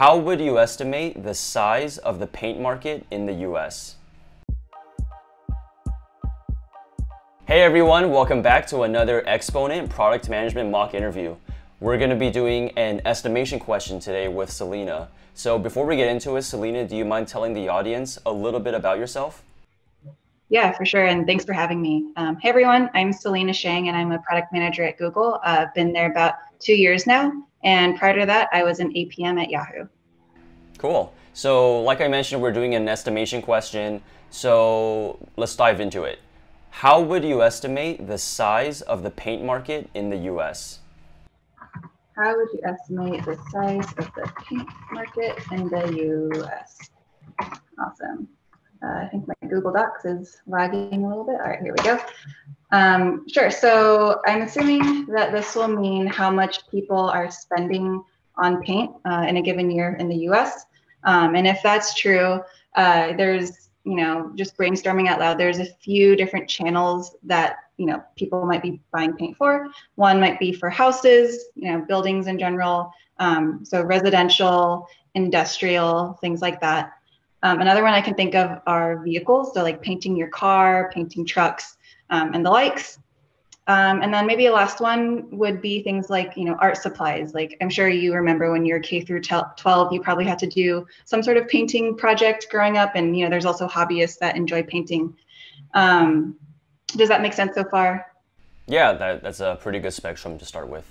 How would you estimate the size of the paint market in the US? Hey everyone, welcome back to another Exponent Product Management mock interview. We're going to be doing an estimation question today with Selena. So before we get into it, Selena, do you mind telling the audience a little bit about yourself? Yeah, for sure. And thanks for having me. Um, hey everyone, I'm Selena Shang and I'm a product manager at Google. Uh, I've been there about two years now. And prior to that, I was an APM at Yahoo. Cool. So, like I mentioned, we're doing an estimation question. So, let's dive into it. How would you estimate the size of the paint market in the US? How would you estimate the size of the paint market in the US? Awesome. Uh, I think my Google Docs is lagging a little bit. All right, here we go. Um, sure. So I'm assuming that this will mean how much people are spending on paint uh, in a given year in the US. Um, and if that's true, uh, there's, you know, just brainstorming out loud, there's a few different channels that, you know, people might be buying paint for. One might be for houses, you know, buildings in general. Um, so residential, industrial, things like that. Um, another one I can think of are vehicles. So like painting your car, painting trucks, um, and the likes. Um, and then maybe a last one would be things like, you know, art supplies. Like I'm sure you remember when you're K through 12, you probably had to do some sort of painting project growing up. And, you know, there's also hobbyists that enjoy painting. Um, does that make sense so far? Yeah, that, that's a pretty good spectrum to start with.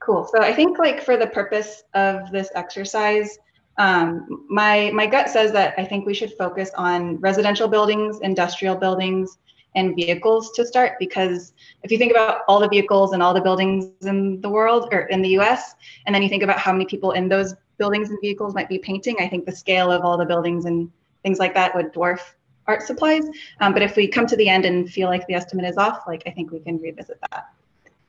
Cool. So I think like for the purpose of this exercise, um, my my gut says that I think we should focus on residential buildings, industrial buildings, and vehicles to start because if you think about all the vehicles and all the buildings in the world or in the US, and then you think about how many people in those buildings and vehicles might be painting, I think the scale of all the buildings and things like that would dwarf art supplies. Um, but if we come to the end and feel like the estimate is off, like I think we can revisit that.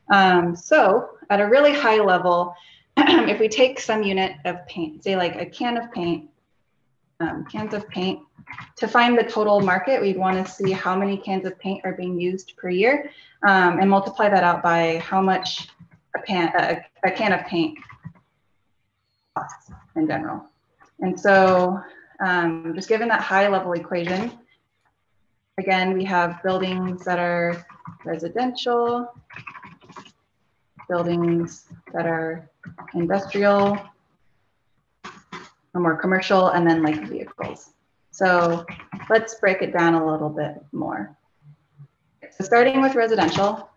Um, so at a really high level, if we take some unit of paint, say like a can of paint, um, cans of paint, to find the total market, we'd want to see how many cans of paint are being used per year um, and multiply that out by how much a, pan, a, a can of paint costs in general. And so um, just given that high level equation, again, we have buildings that are residential, buildings that are industrial, more commercial, and then like vehicles. So let's break it down a little bit more. So starting with residential,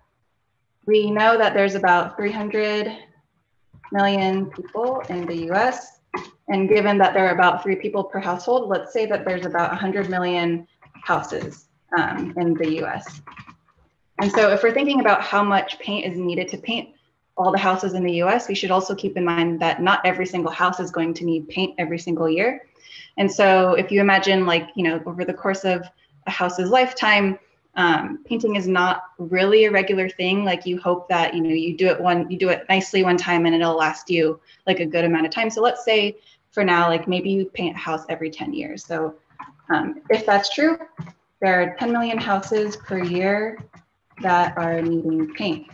we know that there's about 300 million people in the US. And given that there are about three people per household, let's say that there's about 100 million houses um, in the US. And so if we're thinking about how much paint is needed to paint all the houses in the US, we should also keep in mind that not every single house is going to need paint every single year. And so if you imagine like, you know, over the course of a house's lifetime, um, painting is not really a regular thing. Like you hope that, you know, you do it one, you do it nicely one time and it'll last you like a good amount of time. So let's say for now, like maybe you paint a house every 10 years. So um, if that's true, there are 10 million houses per year that are needing paint.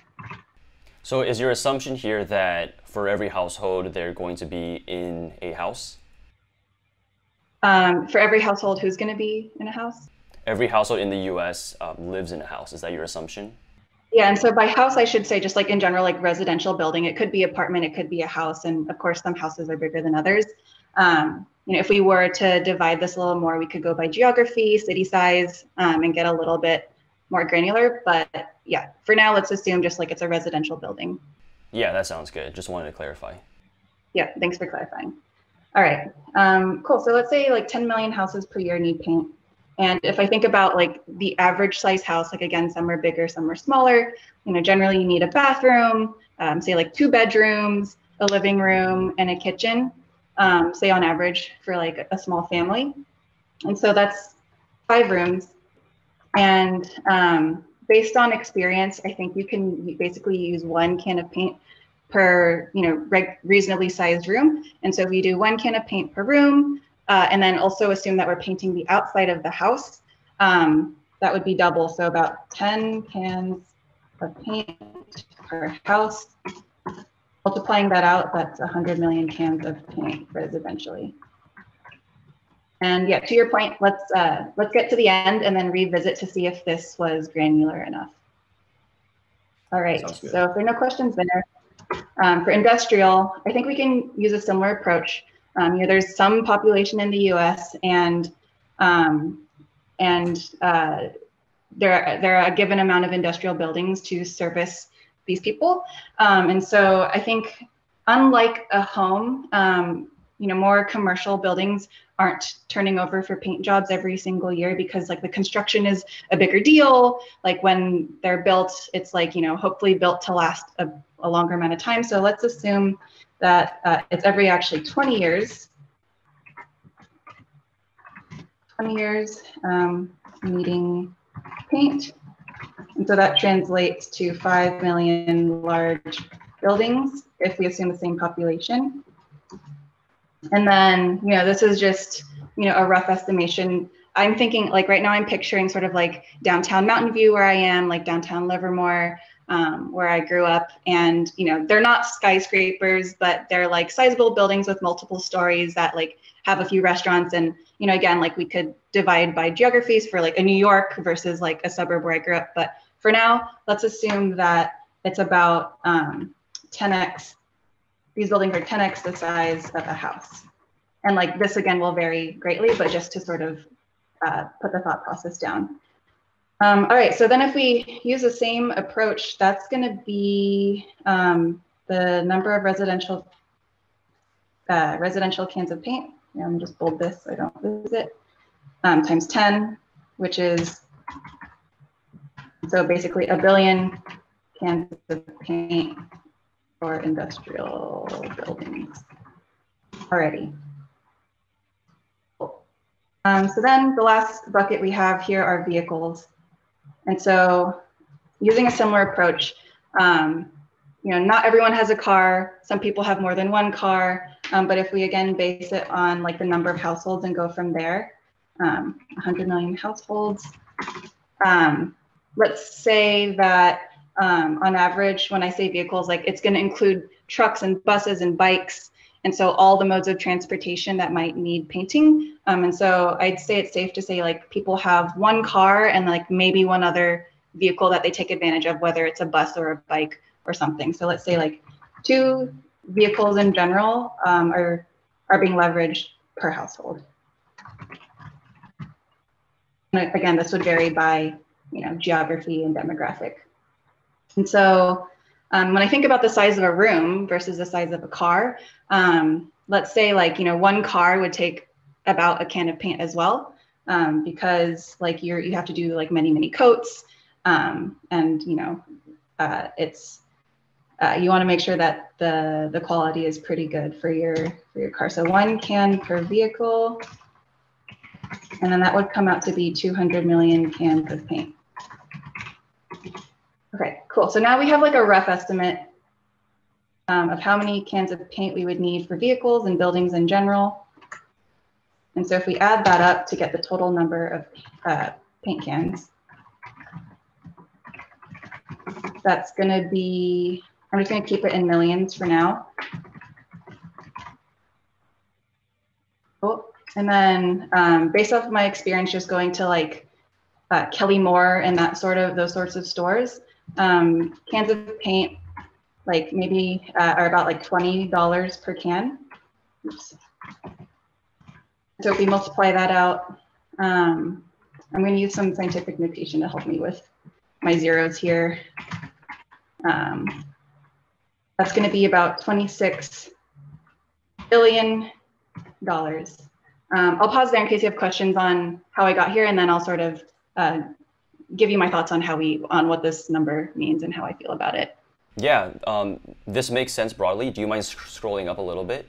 So is your assumption here that for every household, they're going to be in a house? um, for every household who's going to be in a house. Every household in the U.S. Um, lives in a house. Is that your assumption? Yeah, and so by house, I should say just like in general, like residential building. It could be apartment, it could be a house, and of course, some houses are bigger than others. Um, you know, if we were to divide this a little more, we could go by geography, city size, um, and get a little bit more granular. But yeah, for now, let's assume just like it's a residential building. Yeah, that sounds good. Just wanted to clarify. Yeah, thanks for clarifying. All right, um, cool. So let's say like 10 million houses per year need paint. And if I think about like the average size house, like again, some are bigger, some are smaller. You know, generally you need a bathroom, um, say like two bedrooms, a living room, and a kitchen. Um, say on average for like a small family. And so that's five rooms. And um, based on experience, I think you can basically use one can of paint per you know reasonably sized room. And so if you do one can of paint per room, uh, and then also assume that we're painting the outside of the house, um, that would be double. So about 10 cans of paint per house. multiplying that out, that's 100 million cans of paint residentially. And yeah, to your point, let's uh, let's get to the end and then revisit to see if this was granular enough. All right, so if there are no questions there, um, for industrial, I think we can use a similar approach. Um, you know, there's some population in the U.S. and um, and uh, there are, there are a given amount of industrial buildings to service these people, um, and so I think unlike a home, um, you know, more commercial buildings aren't turning over for paint jobs every single year because like the construction is a bigger deal. Like when they're built, it's like, you know, hopefully built to last a, a longer amount of time. So let's assume that uh, it's every actually 20 years. 20 years um, needing paint. And so that translates to 5 million large buildings if we assume the same population. And then, you know, this is just, you know, a rough estimation. I'm thinking like right now I'm picturing sort of like downtown Mountain View where I am, like downtown Livermore, um, where I grew up. And, you know, they're not skyscrapers, but they're like sizable buildings with multiple stories that like have a few restaurants. And, you know, again, like we could divide by geographies for like a New York versus like a suburb where I grew up. But for now, let's assume that it's about um, 10x these buildings are 10x the size of a house. And like this again will vary greatly, but just to sort of uh, put the thought process down. Um, all right, so then if we use the same approach, that's gonna be um, the number of residential uh, residential cans of paint. Yeah, I'm just bold this so I don't lose it. Um, times 10, which is so basically a billion cans of paint for industrial buildings already. Um, so then the last bucket we have here are vehicles. And so using a similar approach, um, you know, not everyone has a car. Some people have more than one car. Um, but if we again base it on like the number of households and go from there, um, 100 million households. Um, let's say that um, on average, when I say vehicles, like it's going to include trucks and buses and bikes. And so all the modes of transportation that might need painting. Um, and so I'd say it's safe to say like people have one car and like maybe one other vehicle that they take advantage of, whether it's a bus or a bike or something. So let's say like two vehicles in general um, are, are being leveraged per household. And again, this would vary by you know geography and demographic. And so um, when I think about the size of a room versus the size of a car, um, let's say like, you know, one car would take about a can of paint as well, um, because like you're, you have to do like many, many coats. Um, and, you know, uh, it's, uh, you want to make sure that the, the quality is pretty good for your, for your car. So one can per vehicle, and then that would come out to be 200 million cans of paint. Okay, cool. So now we have like a rough estimate um, of how many cans of paint we would need for vehicles and buildings in general. And so if we add that up to get the total number of uh, paint cans, that's going to be, I'm just to keep it in millions for now. Cool. And then um, based off of my experience just going to like uh, Kelly Moore and that sort of those sorts of stores, um, cans of paint, like maybe uh, are about like $20 per can. Oops. So if we multiply that out, um, I'm going to use some scientific notation to help me with my zeros here. Um, that's going to be about 26 billion dollars. Um, I'll pause there in case you have questions on how I got here, and then I'll sort of uh, give you my thoughts on how we on what this number means and how I feel about it. Yeah, um, this makes sense broadly. Do you mind sc scrolling up a little bit?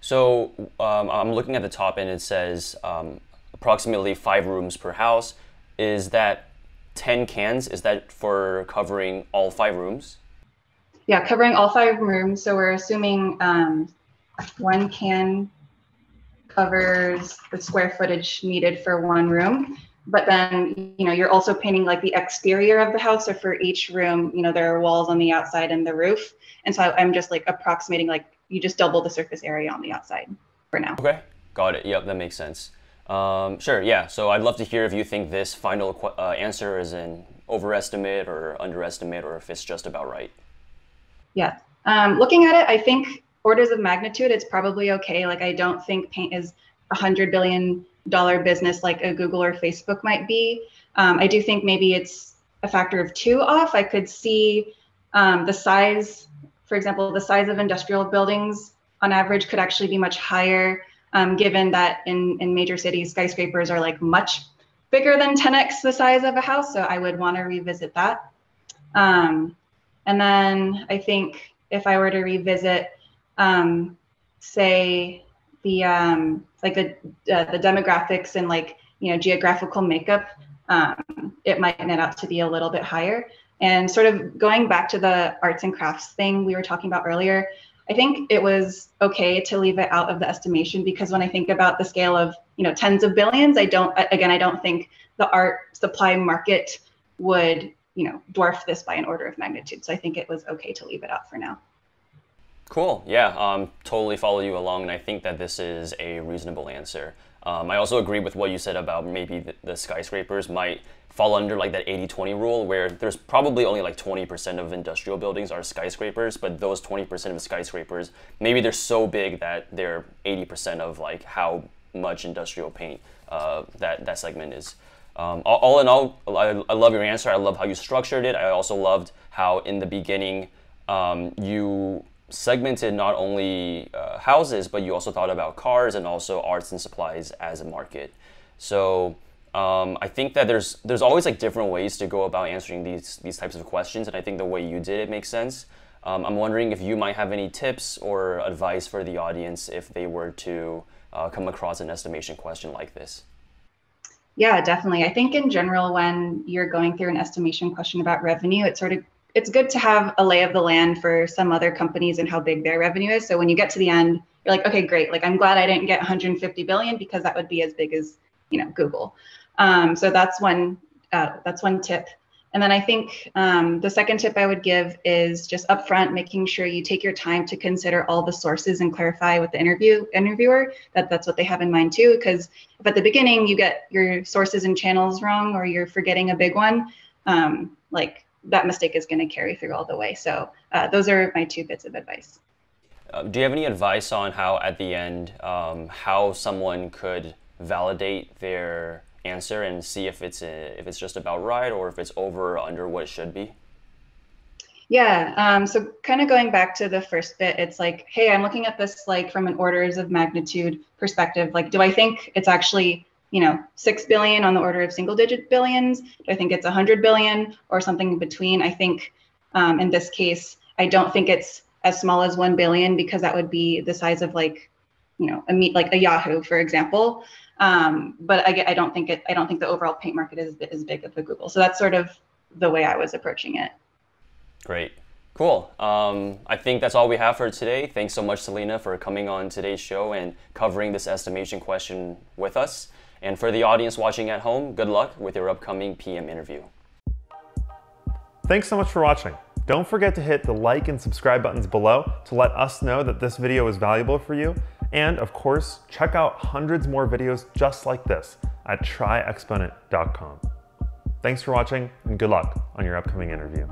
So um, I'm looking at the top and it says um, approximately five rooms per house. Is that 10 cans? Is that for covering all five rooms? Yeah, covering all five rooms. So we're assuming um, one can covers the square footage needed for one room. but then you know you're also painting like the exterior of the house. So for each room you know there are walls on the outside and the roof. And so i'm just like approximating like you just double the surface area on the outside for now. Okay. Got it. Yep that makes sense. Um, sure yeah. So i'd love to hear if you think this final uh, answer is an overestimate or underestimate or if it's just about right. Yeah. Um, looking at it i think orders of magnitude it's probably okay like i don't think paint is a hundred billion dollar business like a Google or Facebook might be. Um, I do think maybe it's a factor of two off. I could see um, the size, for example, the size of industrial buildings on average could actually be much higher, um, given that in, in major cities, skyscrapers are like much bigger than 10x the size of a house. So I would want to revisit that. Um, and then I think if I were to revisit, um, say, the um, like the uh, the demographics and like you know geographical makeup, um, it might net out to be a little bit higher. And sort of going back to the arts and crafts thing we were talking about earlier, I think it was okay to leave it out of the estimation because when I think about the scale of you know tens of billions, I don't again I don't think the art supply market would you know dwarf this by an order of magnitude. So I think it was okay to leave it out for now. Cool. Yeah, um, totally follow you along, and I think that this is a reasonable answer. Um, I also agree with what you said about maybe the, the skyscrapers might fall under like that 80-20 rule where there's probably only like 20% of industrial buildings are skyscrapers but those 20% of skyscrapers maybe they're so big that they're 80% of like how much industrial paint uh, that that segment is um, all, all, in all I, I, love your answer i love how you structured it i also loved how in the beginning um, you segmented not only uh, houses, but you also thought about cars and also arts and supplies as a market. So um, I think that there's there's always like different ways to go about answering these these types of questions, and I think the way you did it makes sense. Um, I'm wondering if you might have any tips or advice for the audience if they were to uh, come across an estimation question like this. Yeah, definitely. I think in general, when you're going through an estimation question about revenue, it sort of it's good to have a lay of the land for some other companies and how big their revenue is. So when you get to the end, you're like, okay, great. Like I'm glad I didn't get 150 billion because that would be as big as you know Google. Um, so that's one uh, that's one tip. And then I think um, the second tip I would give is just upfront making sure you take your time to consider all the sources and clarify with the interview interviewer that that's what they have in mind too. Because if at the beginning you get your sources and channels wrong or you're forgetting a big one, um, like that mistake is going to carry through all the way. So uh, those are my two bits of advice. Uh, do you have any advice on how, at the end, um, how someone could validate their answer and see if it's a, if it's just about right or if it's over or under what it should be? Yeah. Um, so kind of going back to the first bit, it's like, hey, I'm looking at this like from an orders of magnitude perspective. Like, do I think it's actually you know, six billion on the order of single digit billions? Do I think it's a hundred billion or something in between? I think um, in this case, I don't think it's as small as one billion because that would be the size of like, you know, a meet like a Yahoo, for example. Um, but I, I don't think it. I don't think the overall paint market is as big as the Google. So that's sort of the way I was approaching it. Great. Cool. Um, I think that's all we have for today. Thanks so much, Selena, for coming on today's show and covering this estimation question with us. And for the audience watching at home, good luck with your upcoming PM interview. Thanks so much for watching. Don't forget to hit the like and subscribe buttons below to let us know that this video is valuable for you. And of course, check out hundreds more videos just like this at tryexponent.com. Thanks for watching and good luck on your upcoming interview.